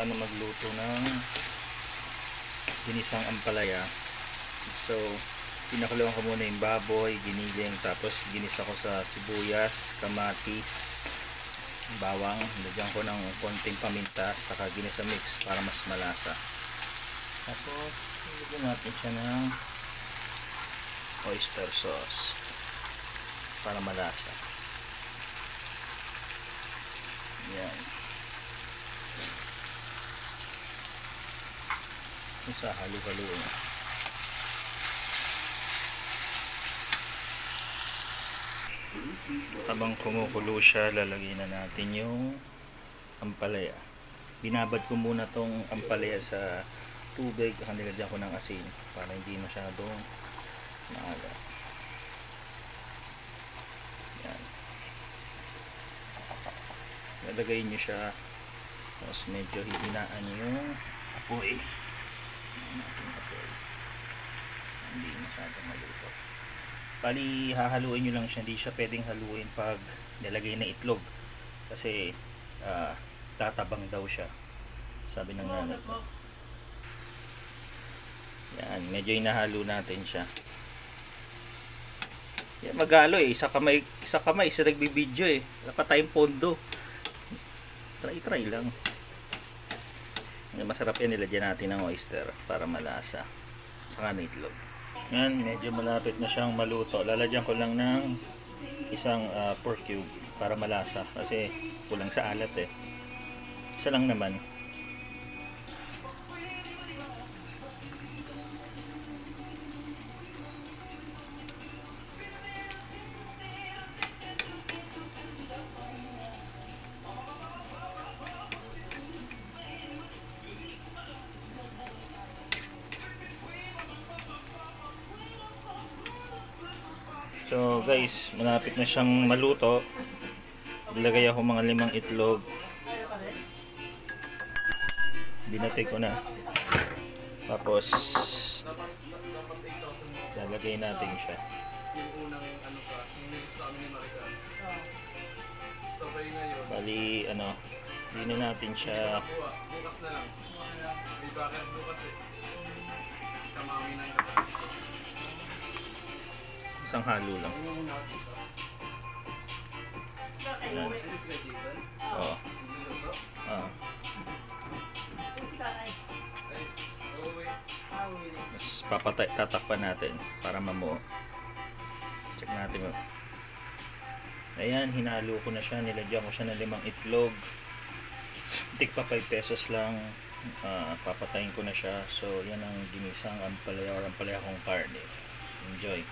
paano magluto ng ginisang ampalaya. So, pinakuluan ko muna yung baboy, giniling, tapos ginisa ko sa sibuyas, kamatis, bawang, lagyan ko ng konting paminta, saka ginisa mix para mas malasa. Tapos, lagyan natin siya ng oyster sauce para malasa. Yan. Isa halo-halo. Habang kumukulo siya, lalagyan na natin yung ampalaya. Binabad ko muna tong ampalaya sa tubig. Nilagyan ko ng asin para hindi masyadong maaga. Yan. Lalagay nyo siya tapos medyo hihinaan nyo yung apoy. Natin apoy. Hindi masyadong maluto. Bali, hahaluin nyo lang siya. Hindi siya pwedeng haluin pag nilagay na itlog. Kasi, ah, tatabang daw siya. Sabi ng nanay ko. Yan, medyo inahalo natin siya. Yan, magalo eh. Isa kamay, isa kamay, isa nagbibideo eh. Wala pa pondo. Try, try lang. Masarap yan nilagyan natin ng oyster para malasa. Saka itlog. Yan, medyo malapit na siyang maluto. Lalagyan ko lang ng isang ah, pork cube para malasa kasi kulang sa alat eh. Isa lang naman. So guys, malapit na siyang maluto. Ilagay ako mga limang itlog. Binatay ko na. Tapos lalagay natin siya. Bali ano, na natin siya bukas na lang. May bakit bukas. Isang halo lang. Ayan. Oo. Ah. Tapos papatay, tatakpan natin para mamuo. Check natin mo. Ayan, hinalo ko na siya. Nilagyan ko siya ng limang itlog. Tik pa 5 pesos lang. Ah, papatayin ko na siya. So, yan ang ginisang ampalaya or ampalaya kong karne. Enjoy.